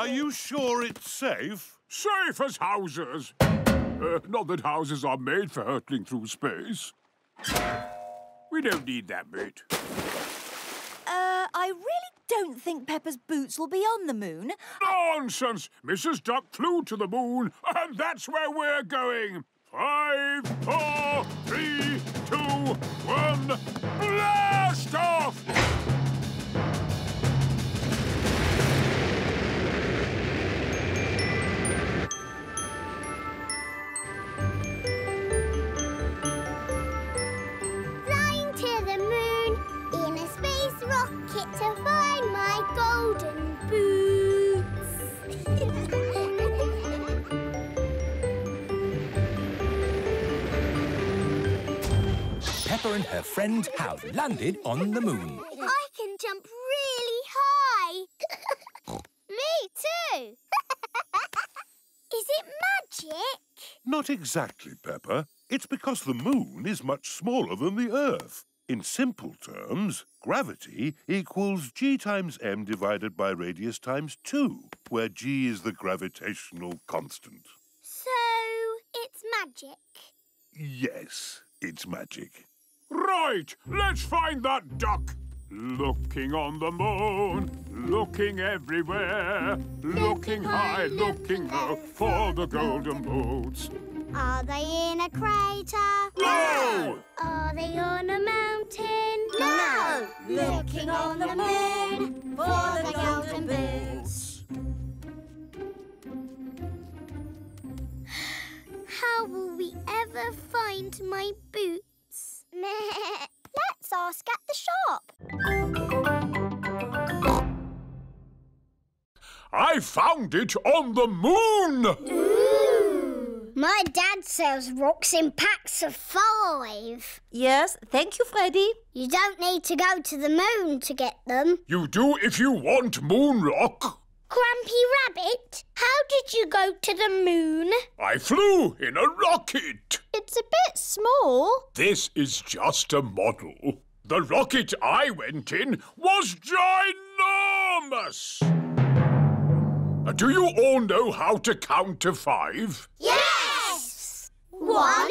Are you sure it's safe? Safe as houses. Uh, not that houses are made for hurtling through space. We don't need that bit. Uh, I really don't think Peppa's boots will be on the moon. Nonsense! Mrs. Duck flew to the moon, and that's where we're going. Five, four, three, two, one, blast off! Space rocket to find my golden boots. Peppa and her friend have landed on the moon. I can jump really high. Me too. Is it magic? Not exactly, Peppa. It's because the moon is much smaller than the Earth. In simple terms, gravity equals g times m divided by radius times 2, where g is the gravitational constant. So it's magic. Yes, it's magic. Right, let's find that duck. Looking on the moon, looking everywhere, looking high, looking low for the golden boots. Are they in a crater? No! Are they on a mountain? No! Looking on the moon for the golden boots. How will we ever find my boots? Let's ask at the found it on the moon! Ooh. My dad sells rocks in packs of five. Yes, thank you, Freddy. You don't need to go to the moon to get them. You do if you want moon rock. Grumpy Rabbit, how did you go to the moon? I flew in a rocket. It's a bit small. This is just a model. The rocket I went in was ginormous. Uh, Do you all know how to count to five? Yes! One,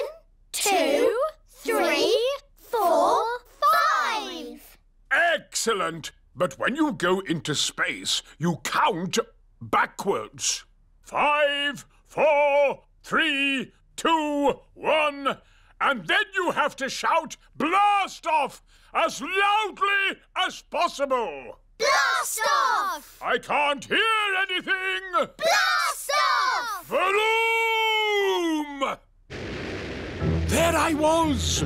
two, three, four, five. Excellent! But when you go into space, you count backwards. Five, four, three, two, one. And then you have to shout blast off as loudly as possible. Blast off! I can't hear anything. Blast off! Vroom! There I was,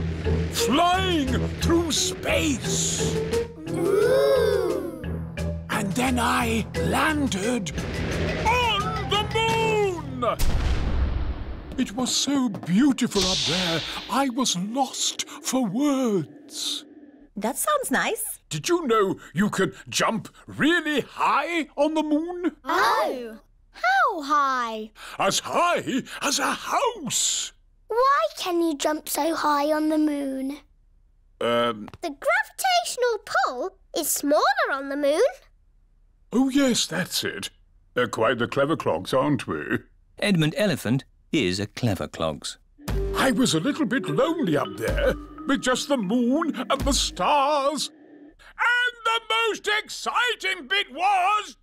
flying through space. Ooh! And then I landed on the moon! It was so beautiful up there, I was lost for words. That sounds nice. Did you know you can jump really high on the moon? Oh! How high? As high as a house! Why can you jump so high on the moon? Um, The gravitational pull is smaller on the moon. oh yes, that's it. They're quite the clever clogs, aren't we? Edmund Elephant is a clever clogs. I was a little bit lonely up there with just the moon and the stars. And the most exciting bit was.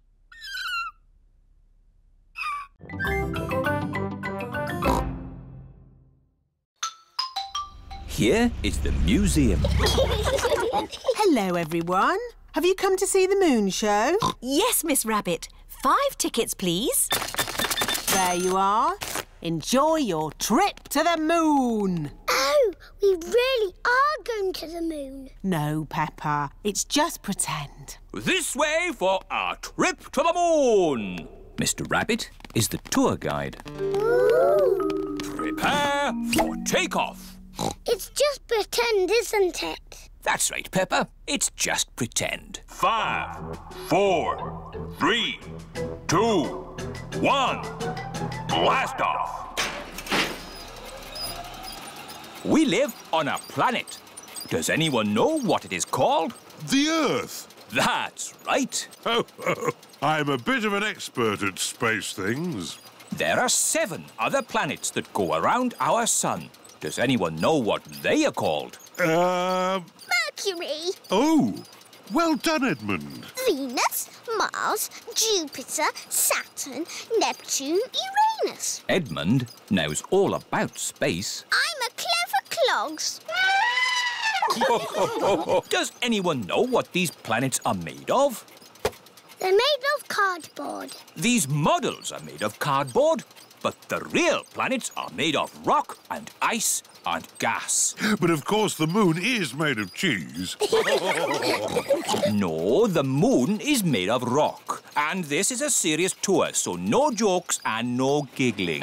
Here is the museum. Hello, everyone. Have you come to see the moon show? Yes, Miss Rabbit. Five tickets, please. There you are. Enjoy your trip to the moon. Oh, we really are going to the moon. No, Peppa. It's just pretend. This way for our trip to the moon. Mr. Rabbit is the tour guide. Ooh. Prepare for takeoff. It's just pretend, isn't it? That's right, Peppa. It's just pretend. Five, four, three, two, one. Blast off! We live on a planet. Does anyone know what it is called? The Earth. That's right. Oh, oh, I'm a bit of an expert at space things. There are seven other planets that go around our sun. Does anyone know what they are called? Um, Mercury, oh, well done, Edmund. Venus, Mars, Jupiter, Saturn, Neptune, Uranus. Edmund knows all about space. I'm a clever clogs. Does anyone know what these planets are made of? They're made of cardboard. These models are made of cardboard, but the real planets are made of rock and ice and gas. But of course, the moon is made of cheese. No, the moon is made of rock. And this is a serious tour, so no jokes and no giggling.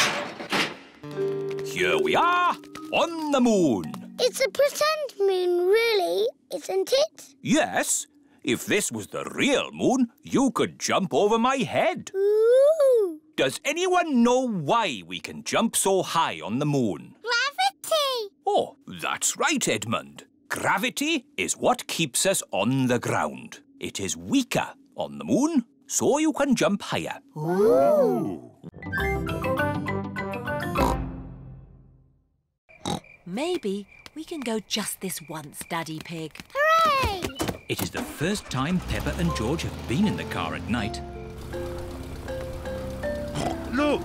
Here we are on the moon. It's a pretend moon, really, isn't it? Yes, if this was the real moon, you could jump over my head. Ooh! Does anyone know why we can jump so high on the moon? Gravity! Oh, that's right, Edmund. Gravity is what keeps us on the ground. It is weaker on the moon, so you can jump higher. Maybe we can go just this once, Daddy Pig. Hooray! It is the first time Peppa and George have been in the car at night. Look,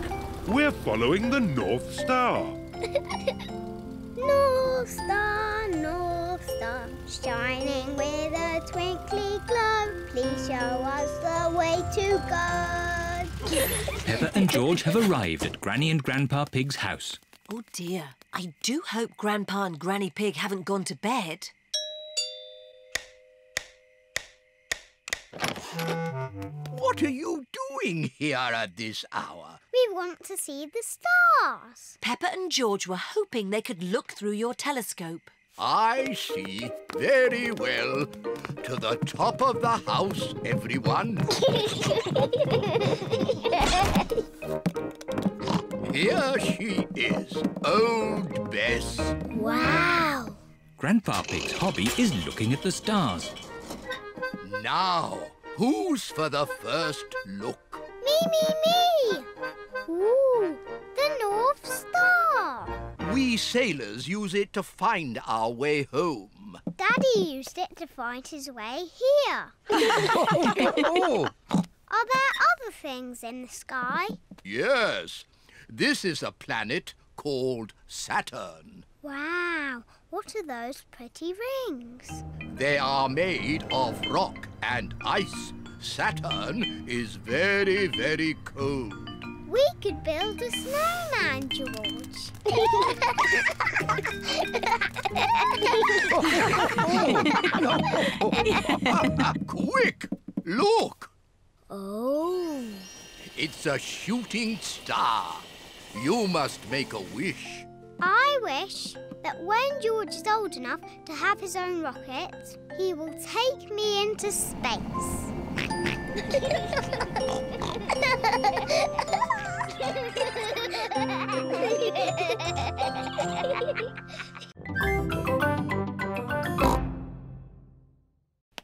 we're following the North Star. North Star, North Star, shining with a twinkly glow. Please show us the way to go. Peppa and George have arrived at Granny and Grandpa Pig's house. Oh dear, I do hope Grandpa and Granny Pig haven't gone to bed. What are you doing here at this hour? We want to see the stars. Peppa and George were hoping they could look through your telescope. I see. Very well. To the top of the house, everyone. Here she is, old Bess. wow! Grandpa Pig's hobby is looking at the stars. Now, who's for the first look? Me, me, me! Ooh, the North Star. We sailors use it to find our way home. Daddy used it to find his way here. oh, Are there other things in the sky? yes. This is a planet called Saturn. Wow, what are those pretty rings? They are made of rock and ice. Saturn is very, very cold. We could build a snowman, George. Quick! Look! oh, It's a shooting star. You must make a wish. I wish that when George is old enough to have his own rocket, he will take me into space.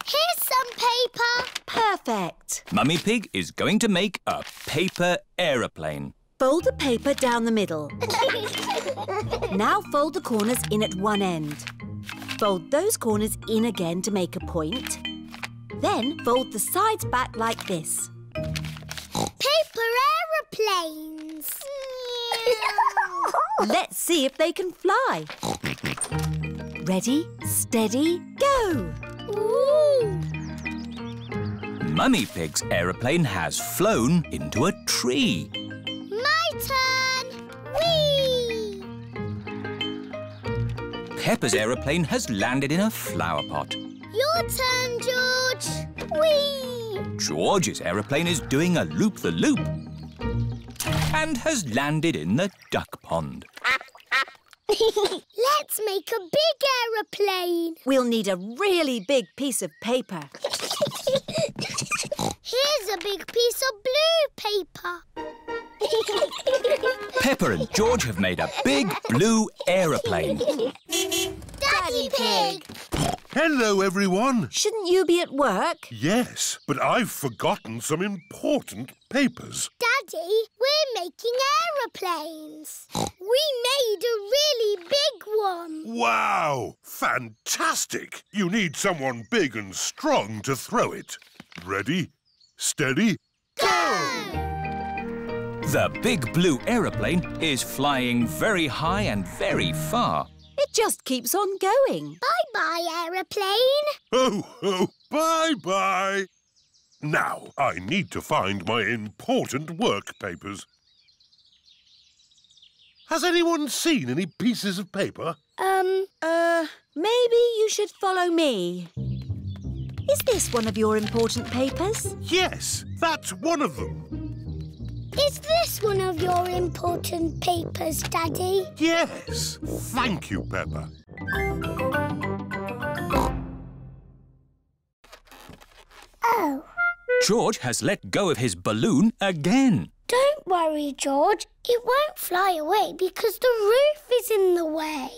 Here's some paper. Perfect. Mummy Pig is going to make a paper aeroplane. Fold the paper down the middle. Now fold the corners in at one end. Fold those corners in again to make a point. Then fold the sides back like this. Paper aeroplanes. Let's see if they can fly. Ready, steady, go! Ooh. Mummy Pig's aeroplane has flown into a tree. My. Whee! Peppa's aeroplane has landed in a flower pot. Your turn, George. Whee! George's aeroplane is doing a loop-the-loop and has landed in the duck pond. Let's make a big aeroplane. We'll need a really big piece of paper. Here's a big piece of blue paper. Peppa and George have made a big blue aeroplane. Daddy, Daddy Pig! Hello, everyone. Shouldn't you be at work? Yes, but I've forgotten some important papers. Daddy, we're making aeroplanes. We made a really big one. Wow! Fantastic! You need someone big and strong to throw it. Ready, steady, The big blue aeroplane is flying very high and very far. It just keeps on going. Bye-bye, aeroplane. Oh, oh, bye-bye. Now, I need to find my important work papers. Has anyone seen any pieces of paper? Um, Uh, maybe you should follow me. Is this one of your important papers? Yes, that's one of them. Is this one of your important papers, Daddy? Yes. Thank you, Peppa. Oh, George has let go of his balloon again. don't worry, George. It won't fly away because the roof is in the way.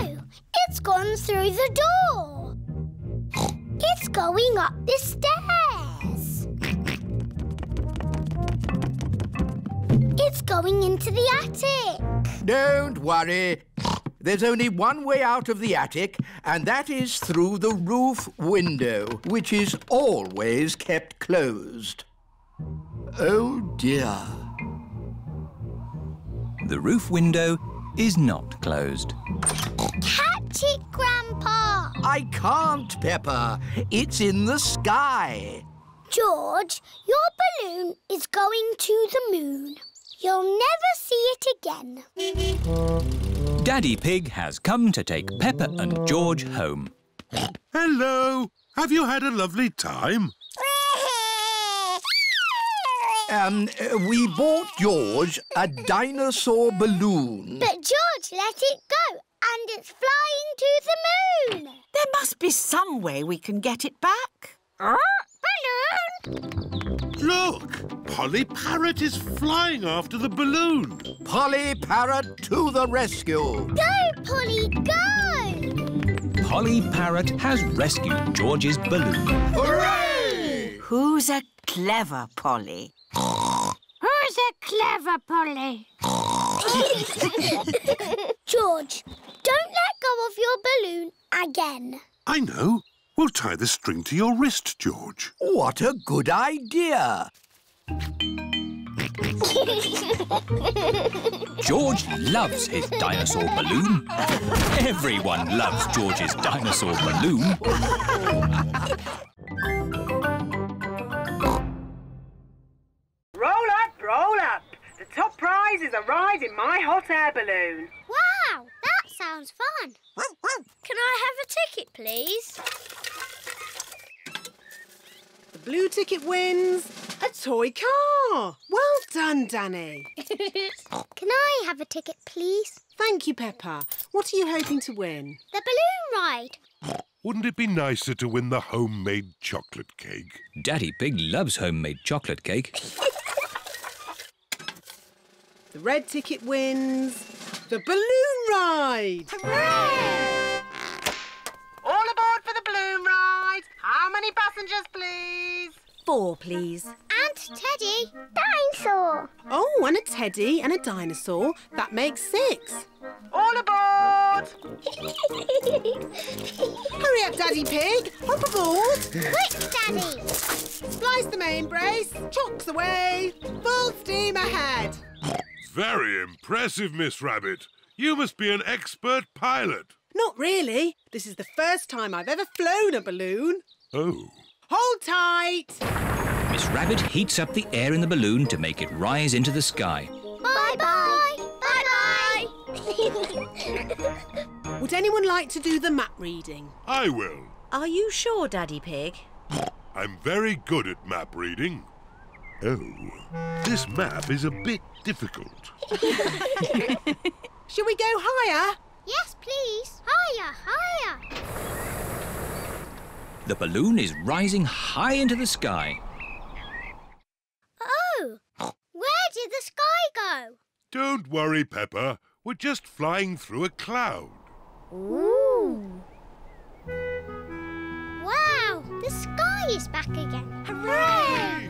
Oh, it's gone through the door. It's going up the stairs. It's going into the attic. Don't worry. There's only one way out of the attic, and that is through the roof window, which is always kept closed. Oh dear. The roof window is not closed. Catch it, Grandpa. I can't, Peppa. It's in the sky. George, your balloon is going to the moon. You'll never see it again. Daddy Pig has come to take Peppa and George home. Hello. Have you had a lovely time? Um, uh, we bought George a dinosaur balloon. But George let it go, and it's flying to the moon. There must be some way we can get it back. Balloon! Look, Polly Parrot is flying after the balloon. Polly Parrot to the rescue. Go, Polly, go! Polly Parrot has rescued George's balloon. Hooray! Who's a clever Polly? Who's a clever Polly? George, don't let go of your balloon again. I know. We'll tie the string to your wrist, George. What a good idea. George loves his dinosaur balloon. Everyone loves George's dinosaur balloon. Roll up, roll up. The top prize is a ride in my hot air balloon. Wow, that sounds fun. Can I have a ticket, please? The blue ticket wins a toy car. Well done, Danny. Can I have a ticket, please? Thank you, Peppa. What are you hoping to win? The balloon ride. Wouldn't it be nicer to win the homemade chocolate cake? Daddy Pig loves homemade chocolate cake. The red ticket wins the balloon ride. Hooray! All aboard for the balloon ride. How many passengers, please? Four, please. And Teddy, dinosaur. Oh, and a teddy and a dinosaur. That makes six. All aboard! Hurry up, Daddy Pig. Hop aboard. Quick, Daddy. Splice the main brace. Chocks away. Full steam ahead. Very impressive, Miss Rabbit. You must be an expert pilot. Not really. This is the first time I've ever flown a balloon. Oh. Hold tight. Miss Rabbit heats up the air in the balloon to make it rise into the sky. Bye-bye. Bye-bye. Would anyone like to do the map reading? I will. Are you sure, Daddy Pig? I'm very good at map reading. Oh, this map is a bit difficult. Shall we go higher? yes, please. Higher, higher. The balloon is rising high into the sky. Where did the sky go? Don't worry, Peppa. We're just flying through a cloud. Ooh. Wow, the sky is back again. Hooray!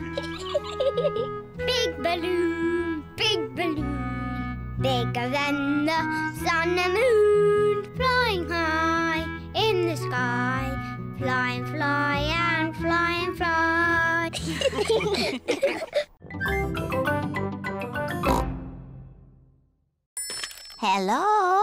big balloon, big balloon, bigger than the sun and moon, flying high in the sky, fly and fly and fly and fly. Hello?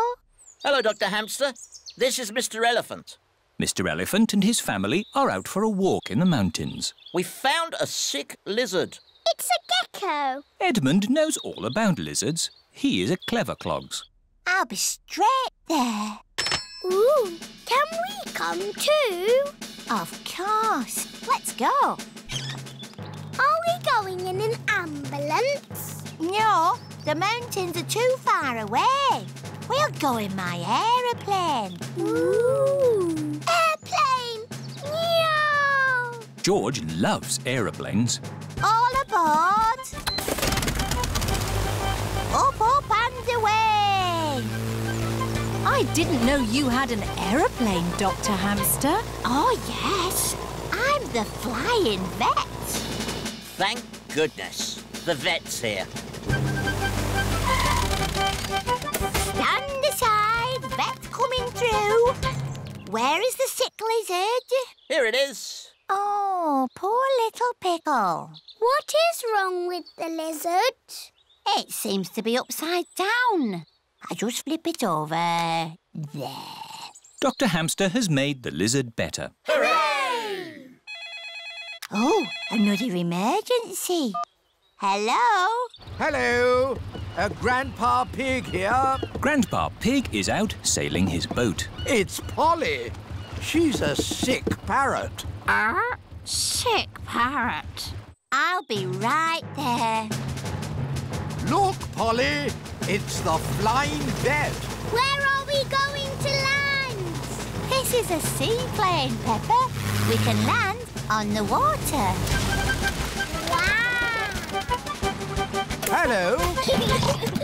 Hello, Dr. Hamster. This is Mr. Elephant. Mr. Elephant and his family are out for a walk in the mountains. We found a sick lizard. it's a gecko. Edmund knows all about lizards. He is a clever clogs. I'll be straight there. Ooh, can we come too? Of course. Let's go. Are we going in an ambulance? No, the mountains are too far away. We'll go in my aeroplane. Ooh. Airplane! Meow! George loves aeroplanes. All aboard. Up, up and away. I didn't know you had an aeroplane, Dr. Hamster. Oh, yes. I'm the flying vet. Thank goodness. The vet's here. Coming through. Where is the sick lizard? Here it is. Oh, poor little pickle. What is wrong with the lizard? It seems to be upside down. I just flip it over. There. Dr. Hamster has made the lizard better. Hooray! Oh, another emergency. Hello? Hello. Uh, Grandpa Pig here. Grandpa Pig is out sailing his boat. It's Polly. She's a sick parrot. Ah, sick parrot. I'll be right there. Look, Polly. It's the flying vet. Where are we going to land? This is a seaplane, Peppa. We can land on the water. Wow! Hello.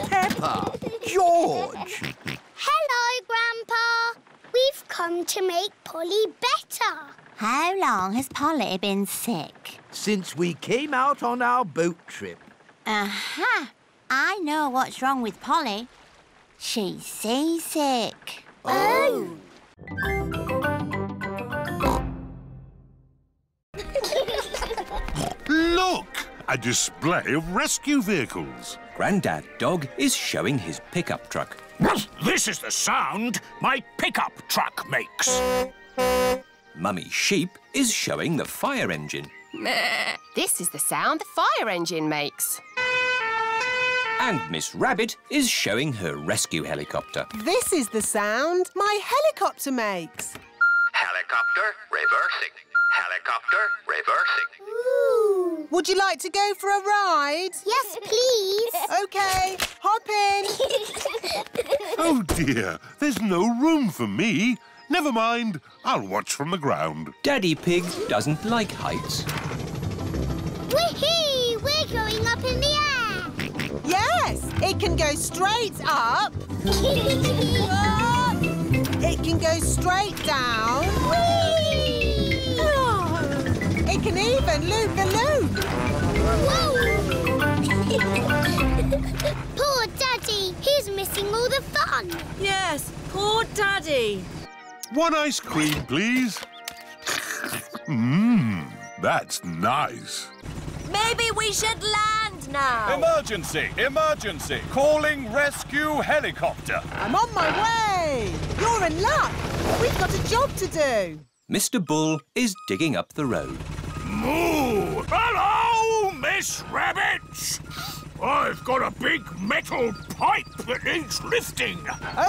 Peppa. George. Hello, Grandpa. We've come to make Polly better. How long has Polly been sick? Since we came out on our boat trip. Aha! I know what's wrong with Polly. She's seasick. Oh! Look! A display of rescue vehicles. Grandad Dog is showing his pickup truck. This is the sound my pickup truck makes. Mummy Sheep is showing the fire engine. This is the sound the fire engine makes. And Miss Rabbit is showing her rescue helicopter. This is the sound my helicopter makes. Helicopter reversing. Helicopter reversing. Ooh! Would you like to go for a ride? Yes, please. OK, hop in. Oh dear, there's no room for me. Never mind, I'll watch from the ground. Daddy Pig doesn't like heights. Whee! We're going up in the air. Yes, it can go straight up. It can go straight down. Whee! It even loop the loop. Whoa! Poor Daddy, he's missing all the fun. Yes, poor Daddy. One ice cream, please. Mmm, that's nice. Maybe we should land now. Emergency! Emergency! Calling rescue helicopter. I'm on my way. You're in luck. We've got a job to do. Mr. Bull is digging up the road. Moo! Hello, Miss Rabbit! I've got a big metal pipe that needs lifting.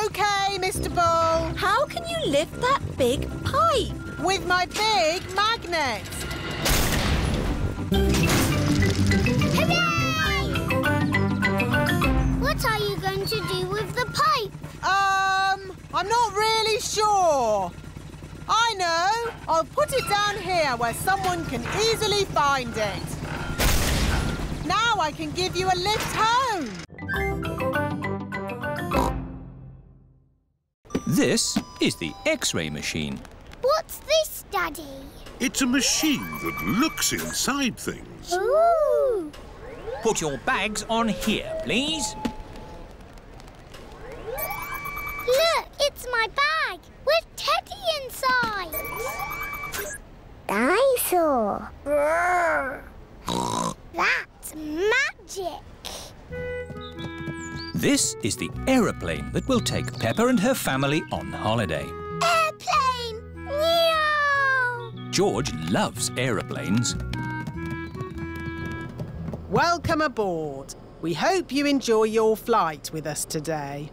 OK, Mr. Bull. How can you lift that big pipe? With my big magnet. Hooray! What are you going to do with the pipe? Um, I'm not really sure. I know. I'll put it down here where someone can easily find it. Now I can give you a lift home. This This is the X-ray machine. What's this, Daddy? It's a machine that looks inside things. Ooh! Put your bags on here, please. Look, it's my bag with Teddy inside. Dinosaur. That's magic. This is the aeroplane that will take Peppa and her family on holiday. Airplane! Meow! George loves aeroplanes. Welcome aboard. We hope you enjoy your flight with us today.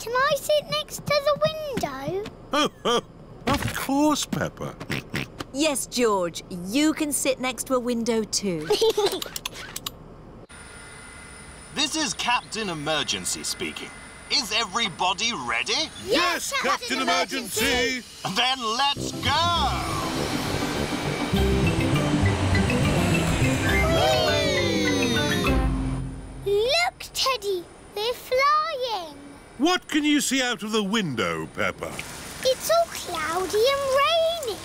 Can I sit next to the window? Oh, oh, of course, Peppa. Yes, George, you can sit next to a window too. This is Captain Emergency speaking. Is everybody ready? Yes, Captain Emergency! Then let's go! Look, Teddy, we're flying. What can you see out of the window, Peppa? It's all cloudy and rainy.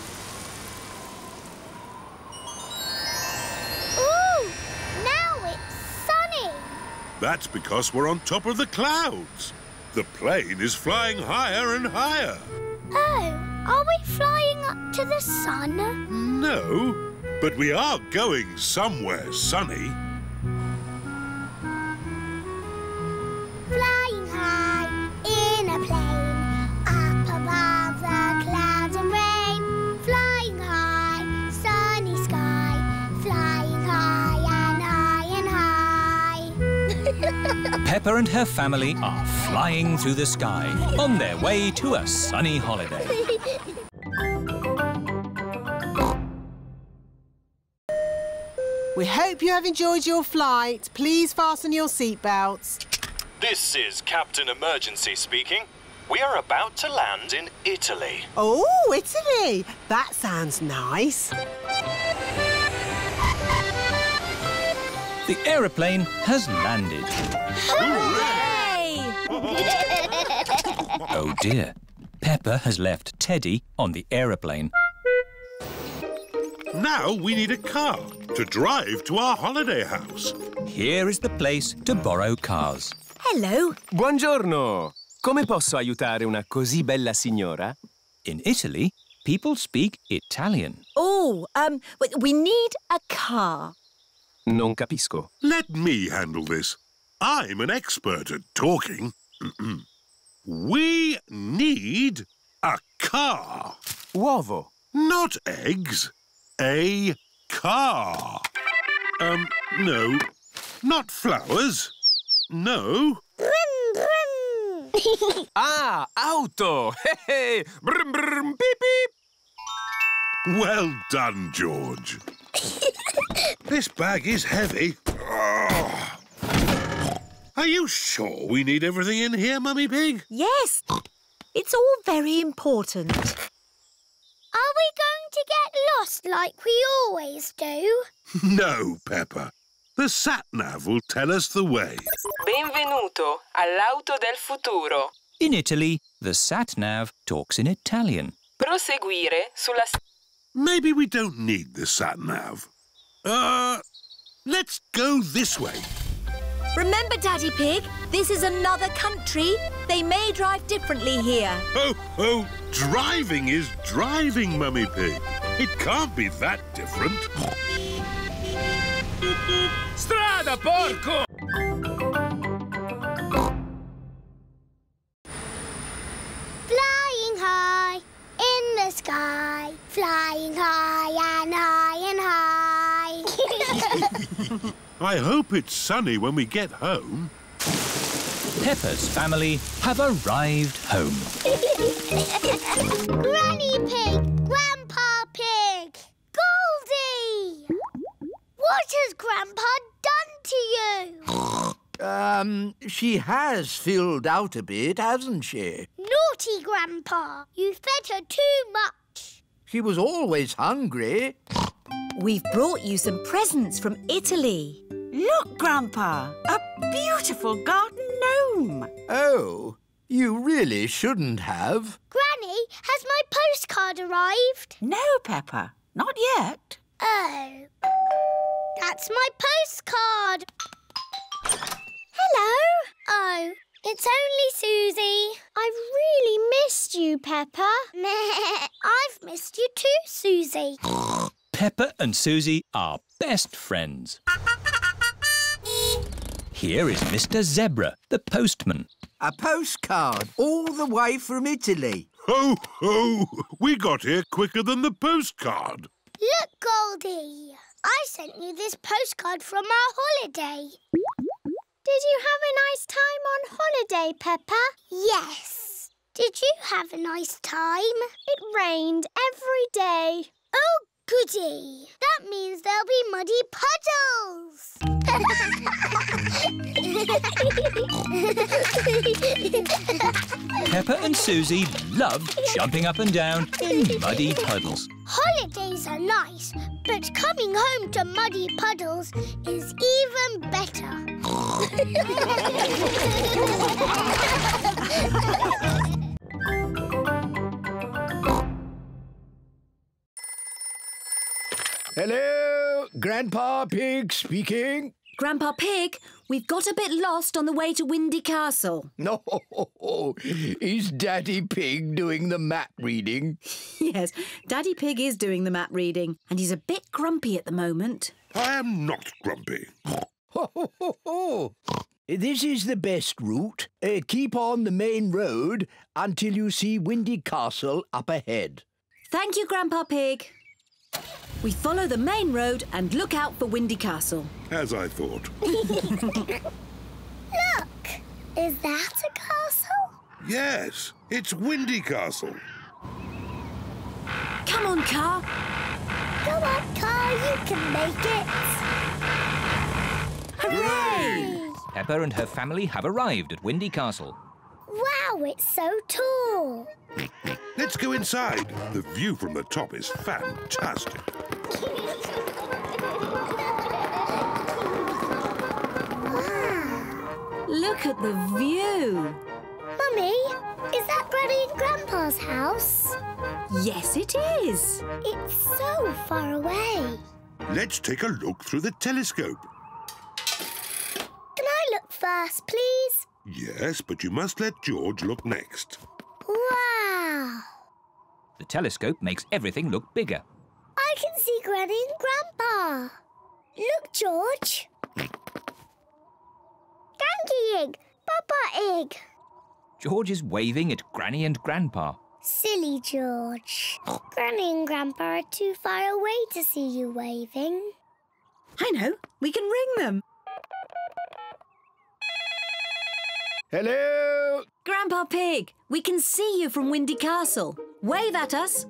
Ooh, now it's sunny. That's because we're on top of the clouds. The plane is flying higher and higher. Oh, are we flying up to the sun? No, but we are going somewhere sunny. Peppa and her family are flying through the sky on their way to a sunny holiday. We hope you have enjoyed your flight. Please fasten your seatbelts. This is Captain Emergency speaking. We are about to land in Italy. Oh, Italy! That sounds nice. The aeroplane has landed. Hooray! Oh dear. Peppa has left Teddy on the aeroplane. Now we need a car to drive to our holiday house. Here is the place to borrow cars. Hello. Buongiorno. Come posso aiutare una così bella signora? In Italy, people speak Italian. Oh, um, we need a car. Non capisco. Let me handle this. I'm an expert at talking. we need a car. Uovo. Not eggs. A car. Um, no. Not flowers. No. Brum, brum. Ah, auto! Hey, hey. Brum, brum, beep, beep. Well done, George. This bag is heavy. Oh. Are you sure we need everything in here, Mummy Pig? Yes. It's all very important. Are we going to get lost like we always do? No, Peppa. The sat-nav will tell us the way. Benvenuto all'auto del futuro. In Italy, the sat-nav talks in Italian. Proseguire sulla Maybe we don't need the sat-nav. Uh, let's go this way. Remember, Daddy Pig, this is another country. They may drive differently here. Oh, oh, driving is driving, Mummy Pig. It can't be that different. Strada, porco! Flying high in the sky, flying high and high and high. I hope it's sunny when we get home. Peppa's family have arrived home. Granny Pig, Grandpa Pig, Goldie! What has Grandpa done to you? Um, she has filled out a bit, hasn't she? Naughty Grandpa, you fed her too much. She was always hungry. We've brought you some presents from Italy. Look, Grandpa, a beautiful garden gnome. Oh, You really shouldn't have. Granny, has my postcard arrived? No, Peppa, not yet. Oh. That's my postcard. Hello. Oh, it's only Susie. I've really missed you, Peppa. I've missed you too, Susie. Peppa and Susie are best friends. Here is Mr. Zebra, the postman. A postcard all the way from Italy. Ho, ho! We got here quicker than the postcard. Look, Goldie. I sent you this postcard from our holiday. Did you have a nice time on holiday, Peppa? Yes. Did you have a nice time? It rained every day. Oh, goody. That means there'll be muddy puddles. Peppa and Susie love jumping up and down in muddy puddles. Holidays are nice, but coming home to muddy puddles is even better. Hello, Grandpa Pig speaking. Grandpa Pig, we've got a bit lost on the way to Windy Castle. No, is Daddy Pig doing the map reading? yes, Daddy Pig is doing the map reading, and he's a bit grumpy at the moment. I am not grumpy. This is the best route. Uh, keep on the main road until you see Windy Castle up ahead. Thank you, Grandpa Pig. We follow the main road and look out for Windy Castle. As I thought. Look! Is that a castle? Yes, it's Windy Castle. Come on, car. Come on, car, you can make it. Hooray! Peppa and her family have arrived at Windy Castle. Wow, it's so tall. Let's go inside. The view from the top is fantastic. Look at the view. Mummy, is that Granny and Grandpa's house? Yes, it is. It's so far away. Let's take a look through the telescope. Can I look first, please? Yes, but you must let George look next. Wow! The telescope makes everything look bigger. I can see Granny and Grandpa. Look, George. Ganky Egg, Papa Egg. George is waving at Granny and Grandpa. Silly George. Granny and Grandpa are too far away to see you waving. I know. We can ring them. Hello? Grandpa Pig, we can see you from Windy Castle. Wave at us.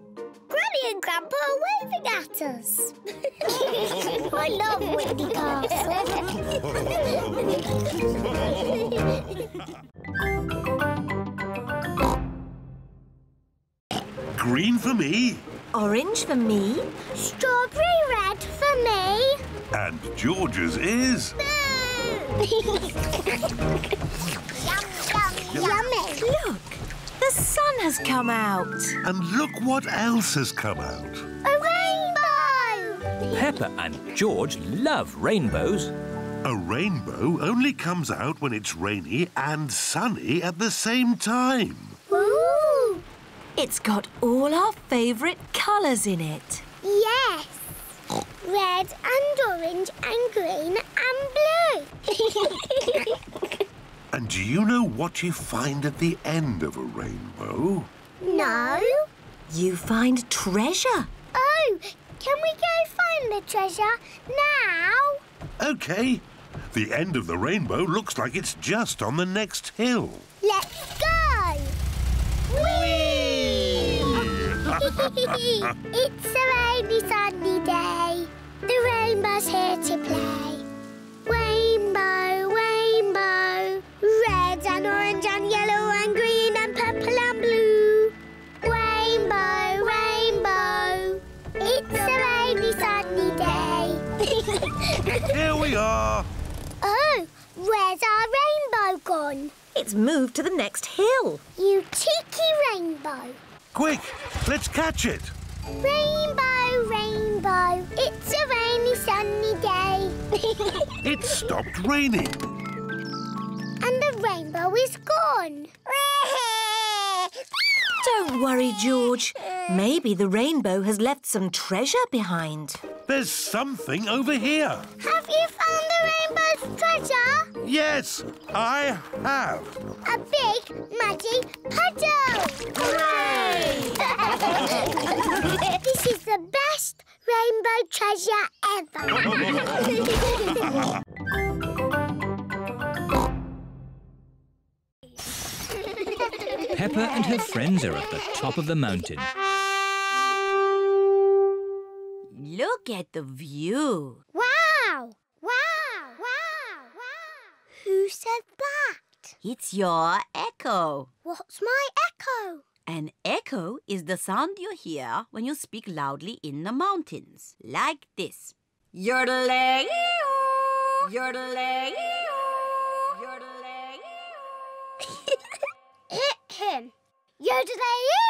Granny and Grandpa are waving at us. I love Windy Castle. Green for me. Orange for me. Strawberry red for me. And George's is... Yummy. Look, the sun has come out. And look what else has come out. A rainbow! Peppa and George love rainbows. A rainbow only comes out when it's rainy and sunny at the same time. Ooh! It's got all our favourite colours in it. Yes. Red and orange and green and blue. And do you know what you find at the end of a rainbow? no. You find treasure. Oh, can we go find the treasure now? OK. The end of the rainbow looks like it's just on the next hill. Let's go! Whee! it's a rainy, sunny day. The rainbow's here to play. Rainbow, rainbow, red and orange and yellow and green and purple and blue. Rainbow, rainbow, it's a rainy, sunny day. Here we are. oh, where's our rainbow gone? It's moved to the next hill. You cheeky rainbow. Quick, let's catch it. Rainbow, rainbow, it's a rainy sunny day. It stopped raining. and the rainbow is gone. Don't worry, George. Maybe the rainbow has left some treasure behind. There's something over here. Have you found the rainbow's treasure? Yes, I have. A big muddy puddle! Hooray! this is the best rainbow treasure ever. Peppa and her friends are at the top of the mountain. Look at the view. wow! Wow! Wow! Wow! Who said that? It's your echo. What's my echo? An echo is the sound you hear when you speak loudly in the mountains, like this. Yodeling, yodeling, yodeling. Hit him! Yodelay-ee-oo!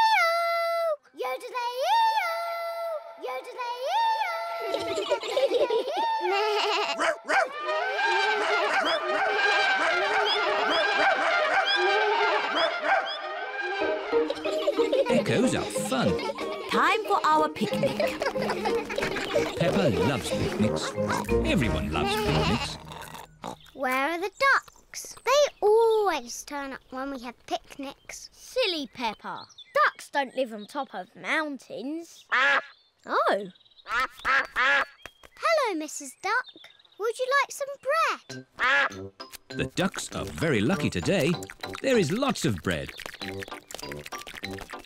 Echoes are fun. Time for our picnic. Peppa loves picnics. Everyone loves picnics. Where are the ducks? They always turn up when we have picnics. Silly Peppa. Ducks don't live on top of mountains. Oh. Hello, Mrs. Duck. Would you like some bread? The ducks are very lucky today. There is lots of bread.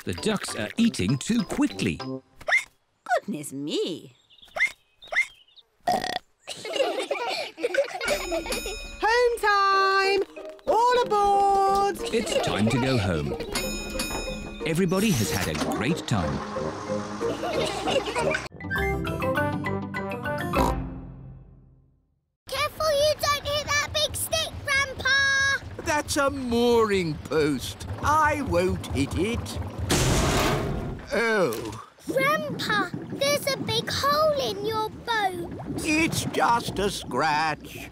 The ducks are eating too quickly. Goodness me. Home time! All aboard! It's time to go home. Everybody has had a great time. Careful you don't hit that big stick, Grandpa! That's a mooring post. I won't hit it. Just a scratch.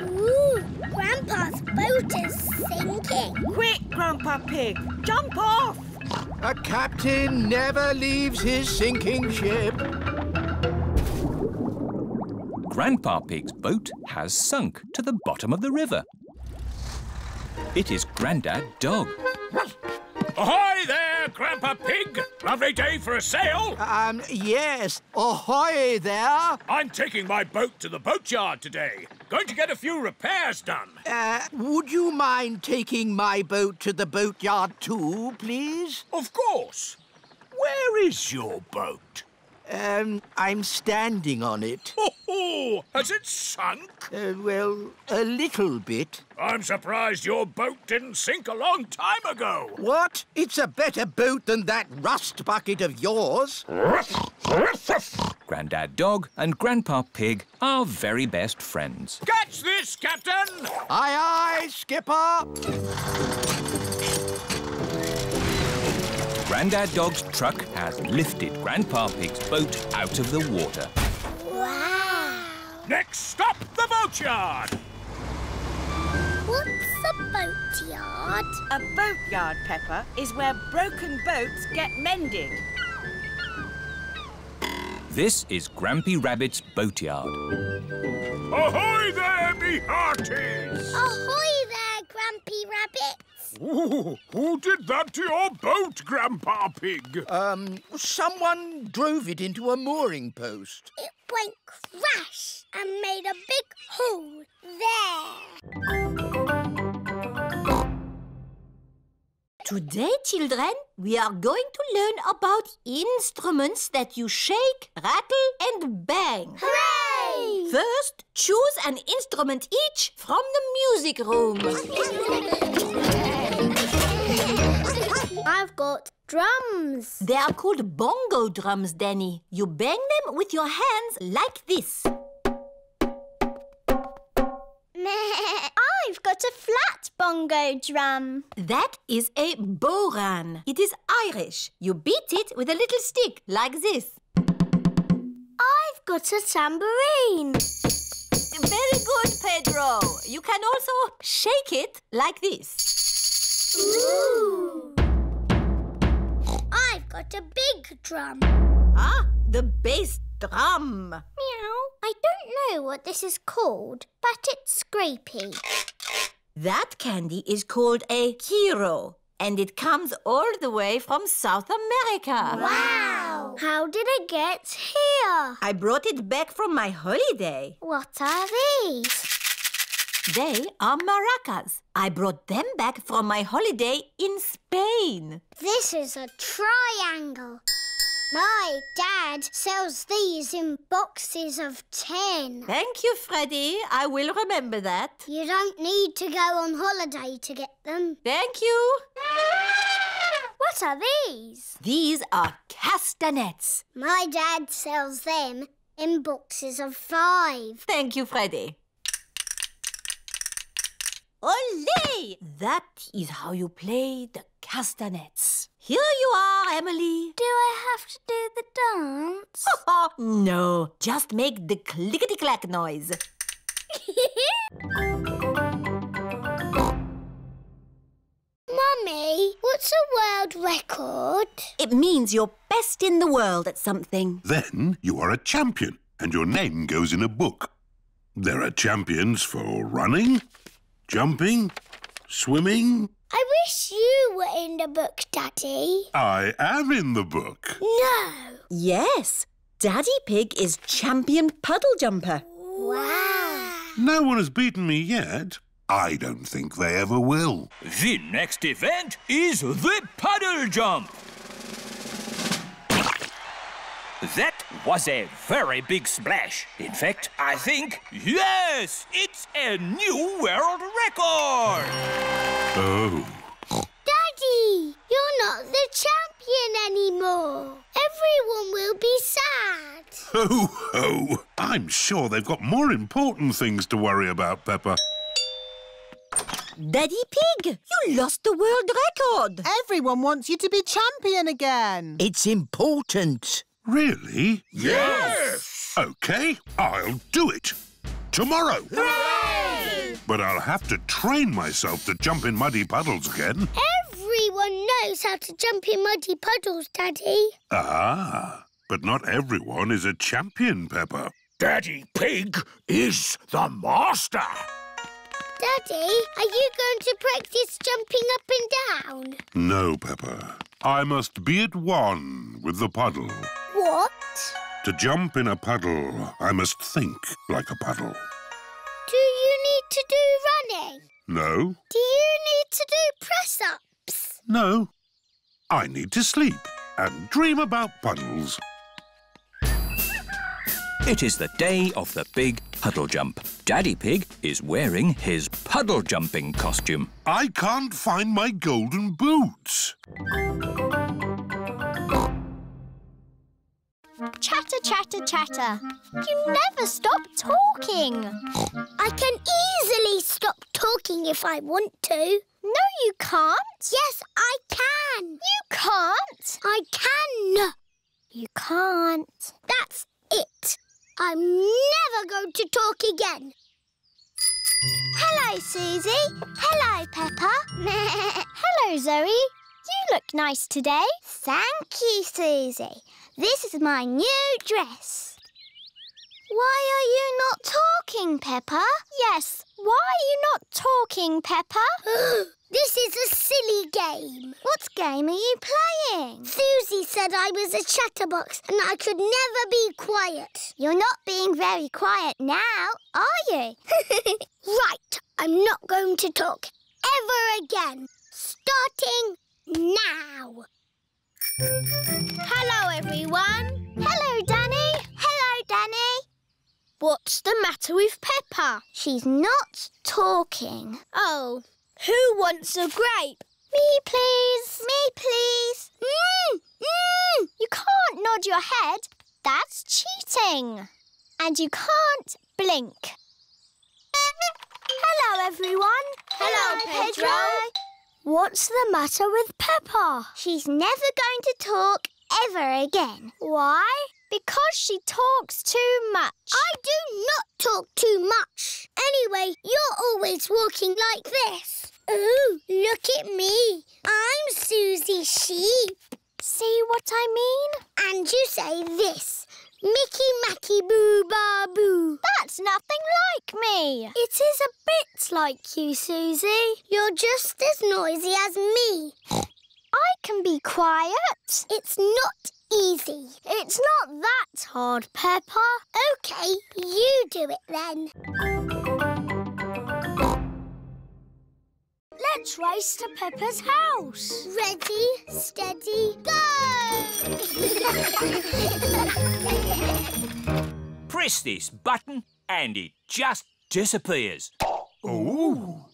Ooh, Grandpa's boat is sinking. Quick, Grandpa Pig, jump off! A captain never leaves his sinking ship. Grandpa Pig's boat has sunk to the bottom of the river. It is Grandad Dog. Ahoy there, Grandpa Pig! Lovely day for a sail. Um, yes. Ahoy there. I'm taking my boat to the boatyard today. Going to get a few repairs done. Uh, would you mind taking my boat to the boatyard too, please? Of course. Where is your boat? Um, I'm standing on it. Oh, has it sunk? Uh, well, a little bit. I'm surprised your boat didn't sink a long time ago. What? It's a better boat than that rust bucket of yours. Grandad Dog and Grandpa Pig are very best friends. Catch this, Captain! Aye, aye, skipper. Grandad Dog's truck has lifted Grandpa Pig's boat out of the water. Wow. Next stop, the boatyard. What's a boatyard? A boatyard, Peppa, is where broken boats get mended. This is Grampy Rabbit's boatyard. Ahoy there, me hearties! Ahoy there, Grampy Rabbit. Ooh, who did that to your boat, Grandpa Pig? Um, someone drove it into a mooring post. It went crash and made a big hole there. Today, children, we are going to learn about instruments that you shake, rattle, and bang. Hooray! First, choose an instrument each from the music room. I've got drums. They are called bongo drums, Danny. You bang them with your hands like this. I've I've got a flat bongo drum. That is a bodhrán. It is Irish. You beat it with a little stick like this. I've got a tambourine. Very good, Pedro. You can also shake it like this. Ooh. Got a big drum. Ah, the bass drum. Meow. I don't know what this is called, but it's scrapey. That candy is called a guiro, and it comes all the way from South America. Wow! How did it get here? I brought it back from my holiday. What are these? They are maracas. I brought them back from my holiday in Spain. This is a triangle. My dad sells these in boxes of ten. Thank you, Freddy. I will remember that. You don't need to go on holiday to get them. Thank you. What are these? These are castanets. My dad sells them in boxes of five. Thank you, Freddy. Ole! That is how you play the castanets. Here you are, Emily. Do I have to do the dance? no, just make the clickety-clack noise. Mummy, what's a world record? It means you're best in the world at something. Then you are a champion, and your name goes in a book. There are champions for running, jumping, swimming. I wish you were in the book, Daddy. I am in the book. No. Yes, Daddy Pig is champion puddle jumper. Wow. No one has beaten me yet. I don't think they ever will. The next event is the puddle jump. Was a very big splash. In fact, I think, yes, it's a new world record. Oh. Daddy, you're not the champion anymore. Everyone will be sad. Ho, ho! I'm sure they've got more important things to worry about, Peppa. Daddy Pig, you lost the world record. Everyone wants you to be champion again. It's important. Really? Yes! OK, I'll do it. Tomorrow. Hooray! But I'll have to train myself to jump in muddy puddles again. Everyone knows how to jump in muddy puddles, Daddy. Ah, but not everyone is a champion, Peppa. Daddy Pig is the master. Daddy, are you going to practice jumping up and down? No, Peppa. I must be at one with the puddle. What? To jump in a puddle, I must think like a puddle. Do you need to do running? No? Do you need to do press-ups? No. I need to sleep and dream about puddles. It is the day of the big puddle jump. Daddy Pig is wearing his puddle jumping costume. I can't find my golden boots. Chatter, chatter, chatter. You never stop talking. I can easily stop talking if I want to. No, you can't. Yes, I can. You can't. I can. You can't. That's it. I'm never going to talk again. Hello, Susie. Hello, Peppa. Hello, Zoe. You look nice today. Thank you, Susie. This is my new dress. Why are you not talking, Peppa? Yes, why are you not talking, Peppa? this is a silly game. What game are you playing? Susie said I was a chatterbox and I could never be quiet. You're not being very quiet now, are you? right, I'm not going to talk ever again. Starting now. Hello, everyone. Hello, Danny. Hello, Danny. What's the matter with Peppa? She's not talking. Oh, who wants a grape? Me, please. Me, please. Mmm, mmm. You can't nod your head. That's cheating. And you can't blink. Hello, everyone. Hello, Pedro. What's the matter with Peppa? She's never going to talk ever again. Why? Because she talks too much. I do not talk too much. Anyway, you're always walking like this. Oh, look at me. I'm Susie Sheep. See what I mean? And you say this. Mickey Macky Boo Ba Boo. That's nothing like me. It is a bit like you, Susie. You're just as noisy as me. I can be quiet. It's not easy. It's not that hard, Peppa. OK, you do it then. Let's race to Peppa's house. Ready, steady, go! Press this button and it just disappears. Ooh.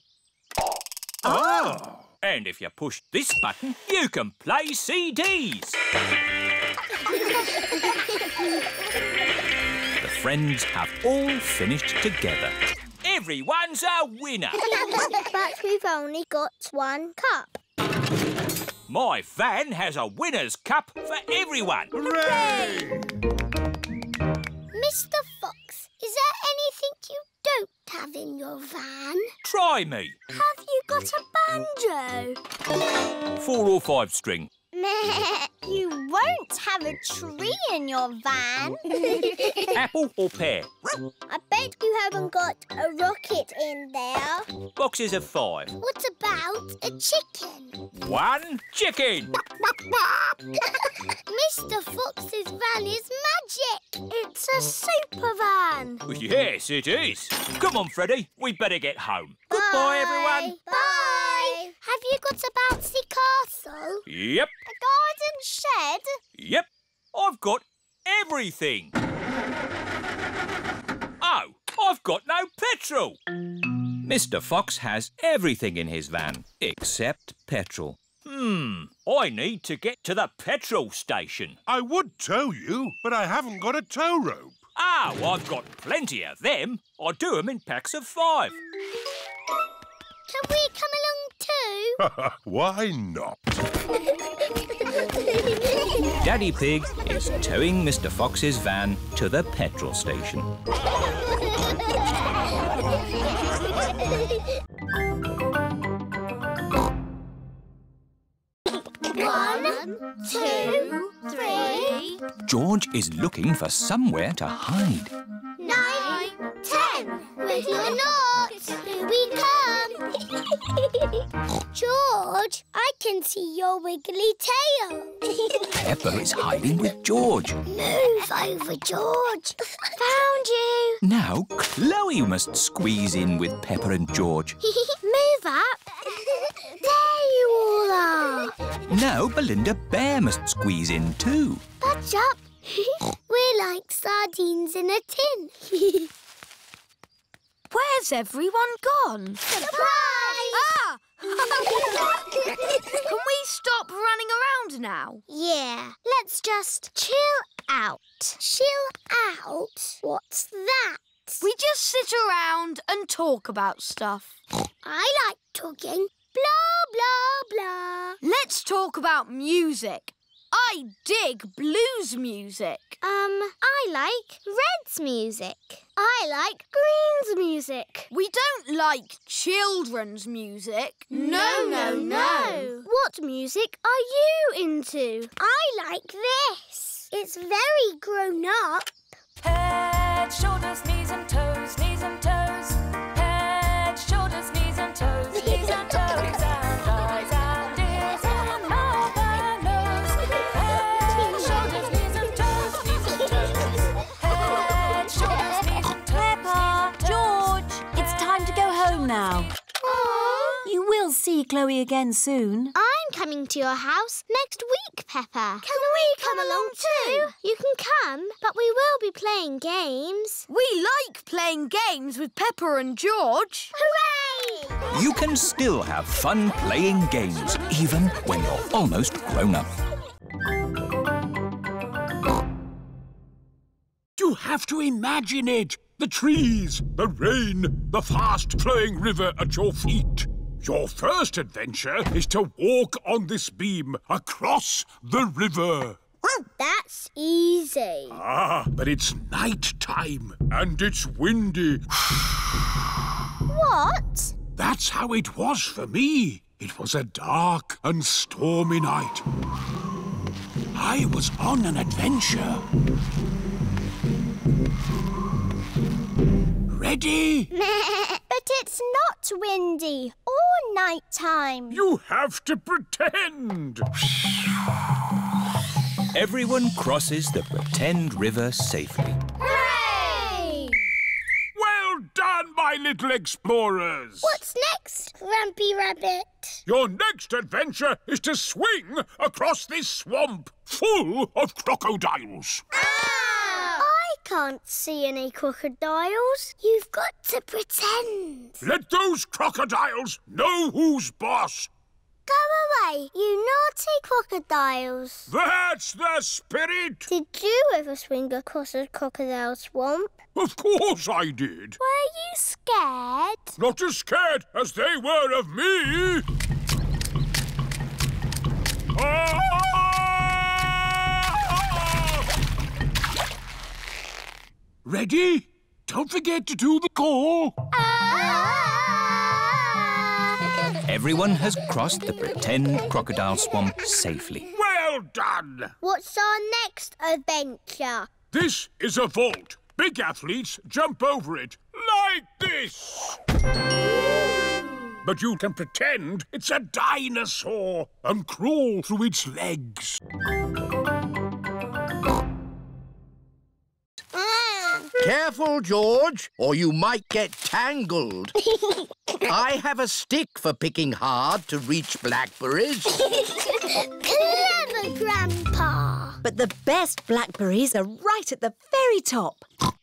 Ah! And if you push this button, you can play CDs. the friends have all finished together. Everyone's a winner. but we've only got one cup. My van has a winner's cup for everyone. Hooray! Mr Fox, is there anything you don't have in your van? Try me. Have you got a banjo? Four or five string. you won't have a tree in your van. Apple or pear? I bet you haven't got a rocket in there. Boxes of five. What about a chicken? One chicken. Mr Fox's van is magic. It's a super van. Yes, it is. Come on, Freddy. We better get home. Goodbye, everyone. Bye. Have you got a bouncy castle? Yep. A garden shed? Yep. I've got everything. Oh, I've got no petrol. Mr Fox has everything in his van except petrol. Hmm, I need to get to the petrol station. I would tow you, but I haven't got a tow rope. Oh, I've got plenty of them. I do them in packs of five. Can we come along too? Why not? Daddy Pig is towing Mr Fox's van to the petrol station. One, two, three, George is looking for somewhere to hide. nine, ten. Ready or not, here we come. George, I can see your wiggly tail. Peppa is hiding with George. Move over, George. Found you. Now Chloe must squeeze in with Peppa and George. Move up. There you all are. Now Belinda Bear must squeeze in too. Budge up. We're like sardines in a tin. Where's everyone gone? Surprise! Ah! Can we stop running around now? Yeah, let's just chill out. Chill out? What's that? We just sit around and talk about stuff. I like talking. Blah, blah, blah. Let's talk about music. I dig blues music. Um, I like Red's music. I like Green's music. We don't like children's music. No, no, no. What music are you into? I like this. It's very grown up. Head, shoulders, knees and toes, knees and toes. See Chloe again soon. I'm coming to your house next week, Peppa. Can we come along too? You can come, but we will be playing games. We like playing games with Peppa and George. Hooray! You can still have fun playing games, even when you're almost grown up. You have to imagine it. the trees, the rain, the fast-flowing river at your feet. Your first adventure is to walk on this beam across the river. Well, That's easy. Ah, but it's night time and it's windy. What? That's how it was for me. It was a dark and stormy night. I was on an adventure. Ready? but it's not windy or night time. You have to pretend. Everyone crosses the pretend river safely. Hooray! Well done, my little explorers. What's next, Grampy Rabbit? Your next adventure is to swing across this swamp full of crocodiles. I can't see any crocodiles. You've got to pretend. Let those crocodiles know who's boss. Go away, you naughty crocodiles. That's the spirit. Did you ever swing across a crocodile swamp? Of course I did. Were you scared? Not as scared as they were of me. Ah! Ready? Don't forget to do the call. Ah! Everyone has crossed the pretend crocodile swamp safely. Well done. What's our next adventure? This is a vault. Big athletes jump over it like this. But you can pretend it's a dinosaur and crawl through its legs. Careful, George, or you might get tangled. I have a stick for picking hard to reach blackberries. Clever, Grandpa. But the best blackberries are right at the very top.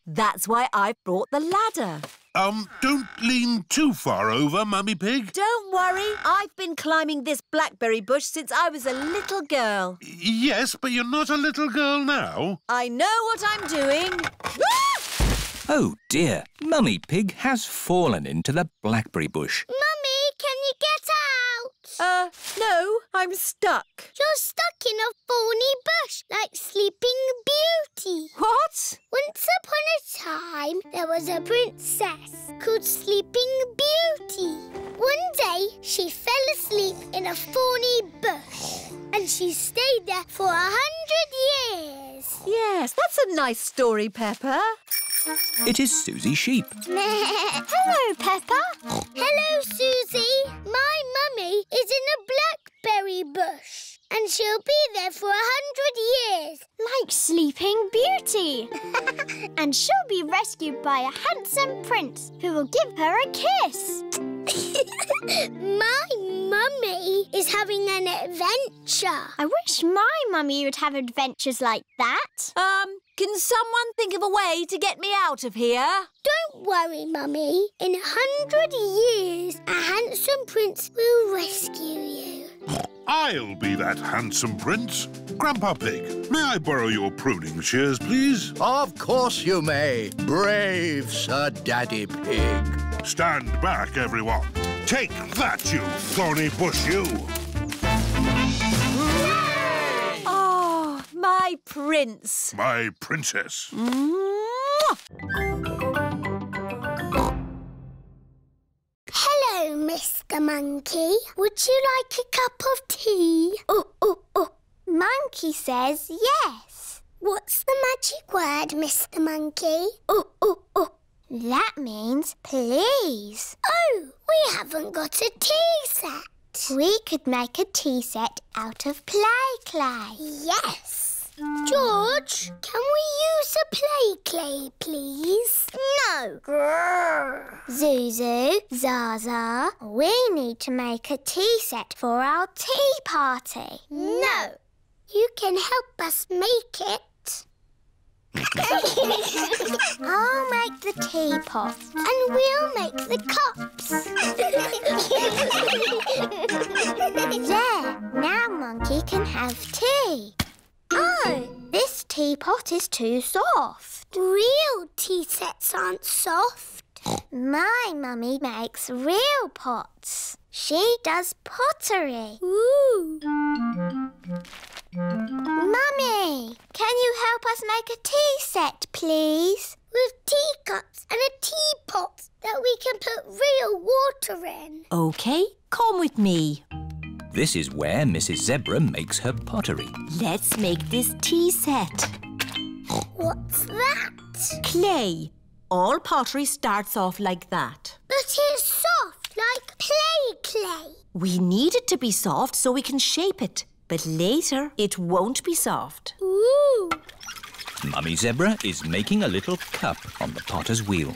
That's why I brought the ladder. Um, don't lean too far over, Mummy Pig. Don't worry, I've been climbing this blackberry bush since I was a little girl. Yes, but you're not a little girl now. I know what I'm doing. Oh dear, Mummy Pig has fallen into the blackberry bush. Mummy, can you get out? Uh, no, I'm stuck. You're stuck in a thorny bush like Sleeping Beauty. What? Once upon a time, there was a princess called Sleeping Beauty. One day, she fell asleep in a thorny bush, and she stayed there for a hundred years. Yes, that's a nice story, Peppa. It is Susie Sheep. Hello, Peppa. Hello, Susie. My mummy is in a blackberry bush, and she'll be there for a hundred years. Like Sleeping Beauty. and she'll be rescued by a handsome prince who will give her a kiss. My mummy is having an adventure. I wish my mummy would have adventures like that. Um, can someone think of a way to get me out of here? Don't worry, Mummy. In a hundred years, a handsome prince will rescue you. I'll be that handsome prince. Grandpa Pig, may I borrow your pruning shears, please? Of course you may, brave Sir Daddy Pig. Stand back, everyone. Take that, you thorny bush, you! My prince. My princess. Hello, Mr. Monkey. Would you like a cup of tea? Oh, oh, oh. Monkey says yes. What's the magic word, Mr. Monkey? Oh, oh, oh. That means please. Oh, we haven't got a tea set. We could make a tea set out of play clay. Yes. George, can we use a play clay, please? No. Grrr. Zuzu, Zaza, we need to make a tea set for our tea party. No. You can help us make it. I'll make the teapot. And we'll make the cups. there, now Monkey can have tea. Oh, This teapot is too soft. Real tea sets aren't soft. My mummy makes real pots. She does pottery. Ooh. Mummy, can you help us make a tea set, please? With teacups and a teapot that we can put real water in. OK, come with me. This is where Mrs. Zebra makes her pottery. Let's make this tea set. What's that? Clay. All pottery starts off like that. But it's soft, like play clay. We need it to be soft so we can shape it. But later, it won't be soft. Ooh. Mummy Zebra is making a little cup on the potter's wheel.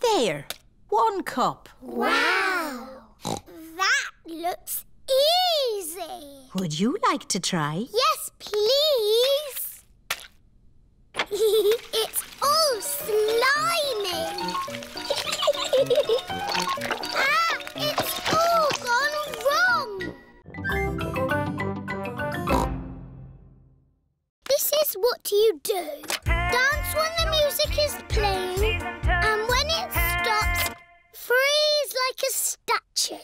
There. One cup. Wow. That looks easy. Would you like to try? Yes, please. it's all slimy. ah, it's all gone wrong. This is what you do. Dance when the music is playing, and when it stops, freeze like a statue.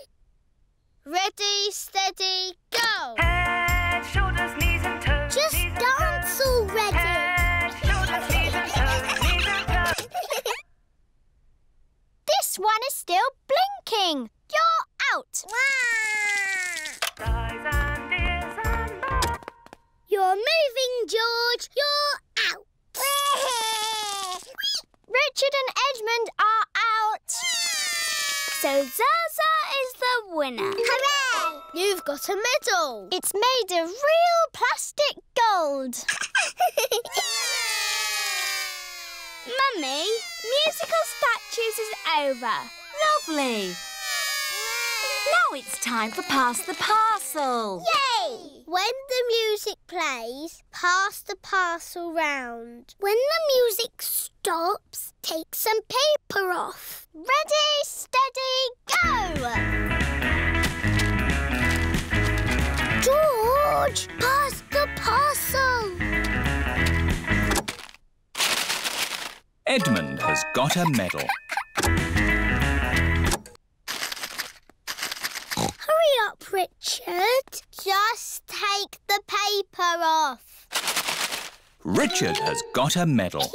Ready, steady, go! Head, shoulders, knees and toes. Just knees dance toes. already. Head, shoulders, knees and toes. Knees and toes. This one is still blinking. You're out. And ears and. You're moving, George. You're out. Richard and Edmund are out. So Zaza is the winner. Hooray! You've got a medal. It's made of real plastic gold. Mummy, musical statues is over. Lovely. Now it's time for Pass the Parcel. Yay! When the music plays, pass the parcel round. When the music stops, take some paper off. Ready, steady, go! George, pass the parcel. Edmund has got a medal. Hurry up, Richard. Just take the paper off. Richard has got a medal.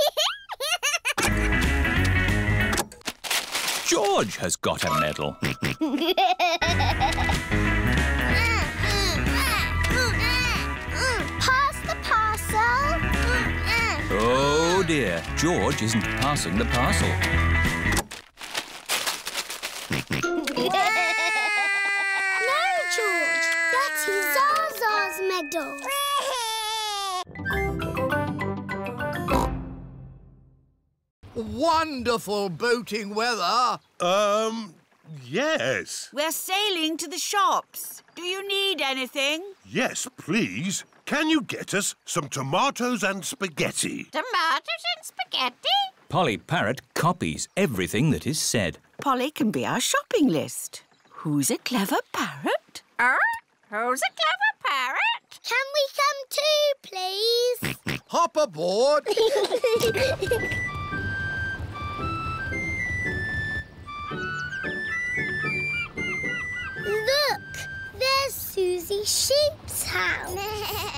George has got a medal. Pass the parcel. Oh dear, George isn't passing the parcel. Zaza's. Wonderful boating weather. Um, yes. We're sailing to the shops. Do you need anything? Yes, please. Can you get us some tomatoes and spaghetti? Tomatoes and spaghetti? Polly Parrot copies everything that is said. Polly can be our shopping list. Who's a clever parrot? Er? Who's a clever parrot? Can we come too, please? Hop aboard. Look, there's Susie Sheep's house.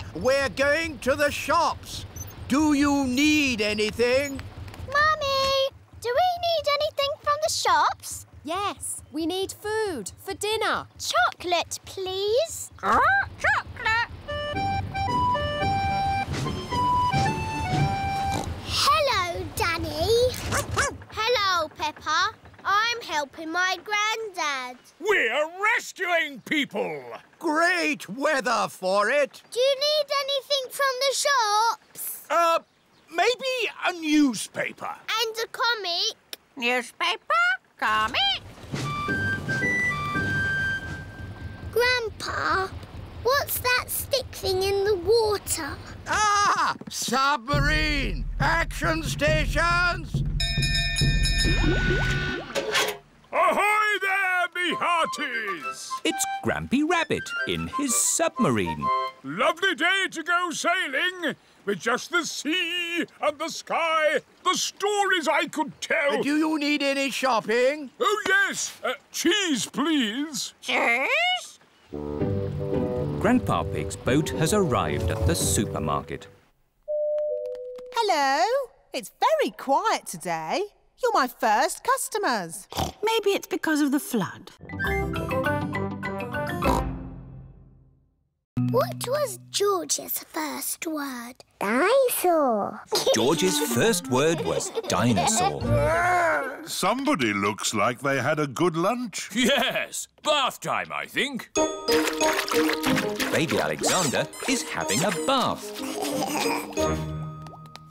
We're going to the shops. Do you need anything? Mummy, do we need anything from the shops? Yes, we need food for dinner. Chocolate, please. Ah, chocolate. Peppa. I'm helping my granddad. We're rescuing people! Great weather for it. Do you need anything from the shops? Uh, maybe a newspaper. And a comic? Newspaper? Comic? Grandpa, what's that stick thing in the water? Ah, submarine. Action stations. Ahoy there, me hearties! It's Grampy Rabbit in his submarine. Lovely day to go sailing with just the sea and the sky, the stories I could tell. Do you need any shopping? Oh, yes. Uh, cheese, please. Cheese? Grandpa Pig's boat has arrived at the supermarket. Hello. It's very quiet today. You're my first customers. Maybe it's because of the flood. What was George's first word? Dinosaur. George's first word was dinosaur. Somebody looks like they had a good lunch. Yes, bath time, I think. Baby Alexander is having a bath.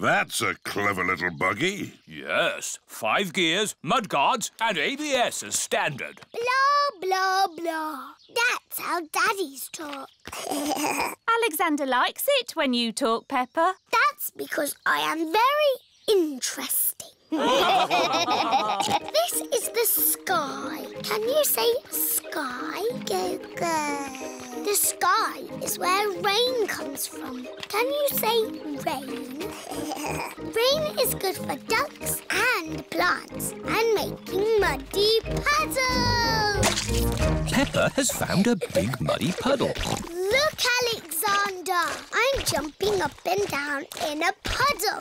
That's a clever little buggy. Yes, five gears, mud guards, and ABS as standard. Blah, blah, blah. That's how daddies talk. Alexander likes it when you talk, Peppa. That's because I am very interesting. this is the sky. Can you say sky? Go, go. The sky is where rain comes from. Can you say rain? rain is good for ducks and plants and making muddy puddles. Peppa has found a big muddy puddle. Look, Alexander. I'm jumping up and down in a puddle.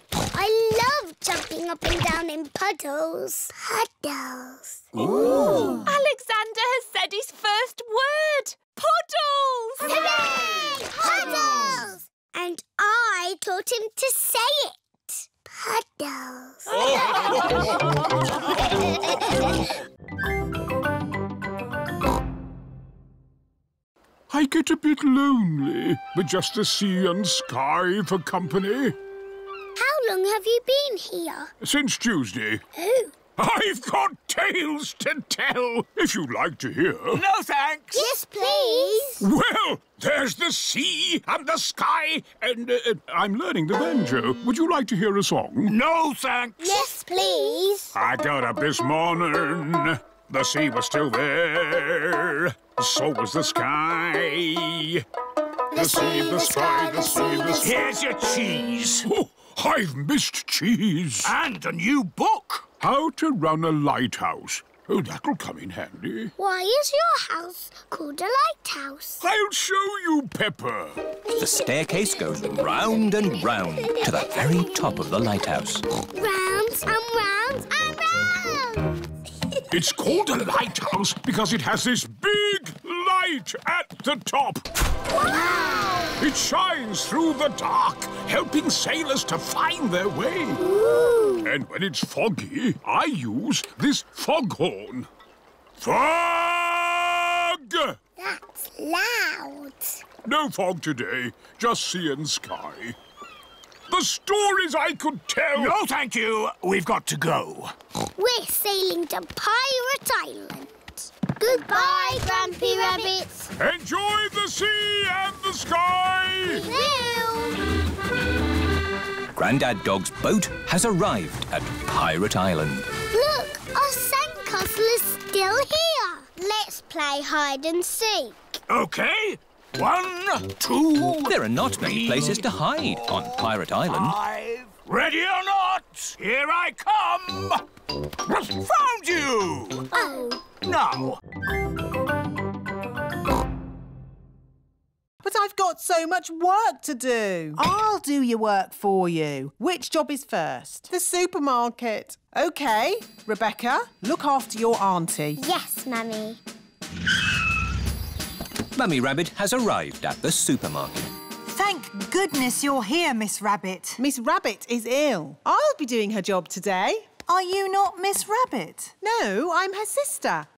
I love jumping up and down in puddles. Puddles. Ooh. Alexander has said his first word. Puddles! Hooray! Puddles! And I taught him to say it. Puddles. I get a bit lonely with just the sea and sky for company. How long have you been here? Since Tuesday. Oh. I've got tales to tell, if you'd like to hear. No, thanks. Yes, please. Well, there's the sea and the sky, and uh, I'm learning the banjo. Would you like to hear a song? No, thanks. Yes, please. I got up this morning. The sea was still there. So was the sky. The sea, the sky, the sea, the sky. Here's your cheese. Oh, I've missed cheese. And a new book. How to run a lighthouse. Oh, that'll come in handy. Why is your house called a lighthouse? I'll show you, Peppa. The staircase goes round and round to the very top of the lighthouse. Round and round and round. It's called a lighthouse because it has this big light at the top. Wow! It shines through the dark, helping sailors to find their way. Ooh. And when it's foggy, I use this foghorn. Fog! That's loud. No fog today, just sea and sky. The stories I could tell. No, thank you. We've got to go. We're sailing to Pirate Island. Goodbye, Grampy Rabbits. Enjoy the sea and the sky. Will. Grandad Dog's boat has arrived at Pirate Island. Look, our sandcastle is still here. Let's play hide and seek. Okay. One, two. There are not many places to hide on Pirate Island. Five. Ready or not, here I come. Found you. Oh. Now. But I've got so much work to do. I'll do your work for you. Which job is first? The supermarket. OK, Rebecca, look after your auntie. Yes, Mummy. Mummy Rabbit has arrived at the supermarket. Thank goodness you're here, Miss Rabbit. Miss Rabbit is ill. I'll be doing her job today. Are you not Miss Rabbit? No, I'm her sister.